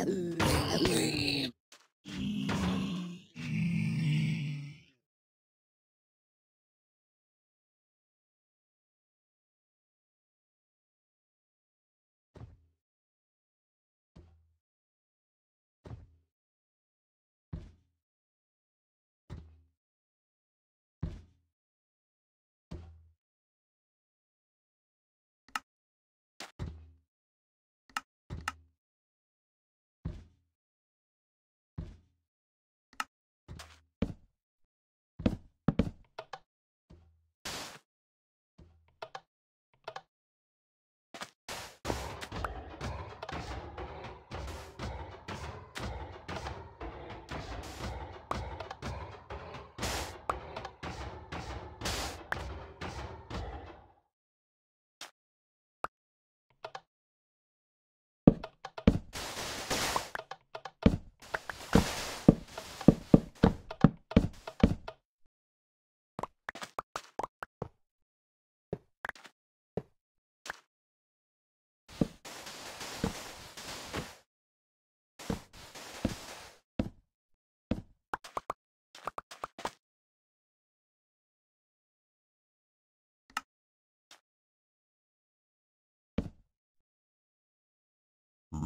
Help me.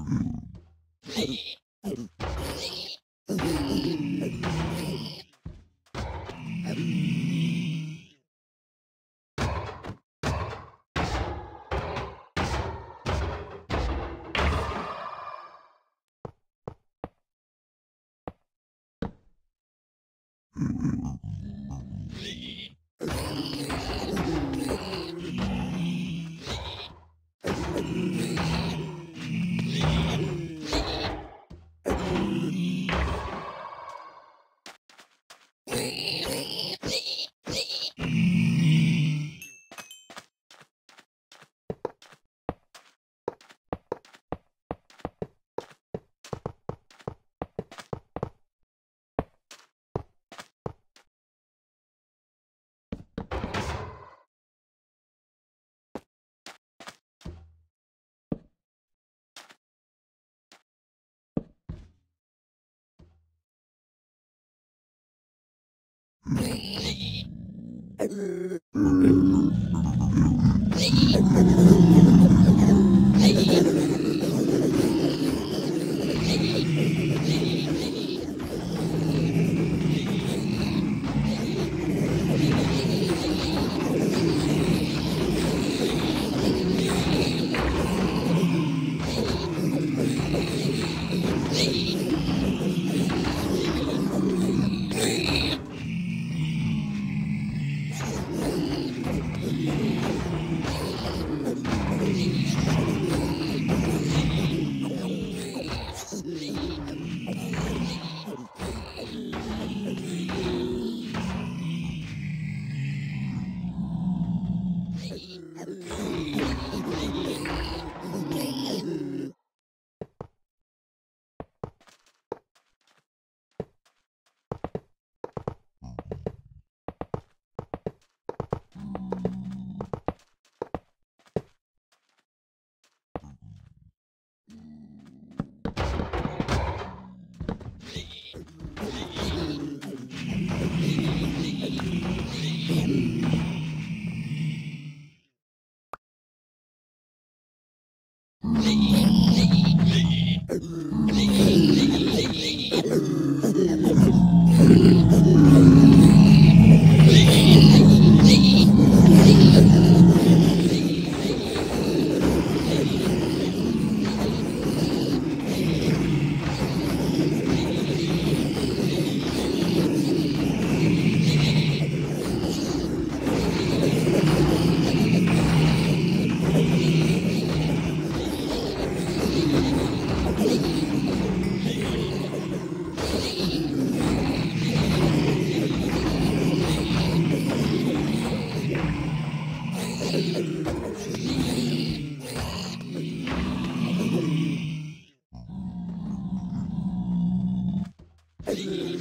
Mm-hmm. Mm-hmm. Hey.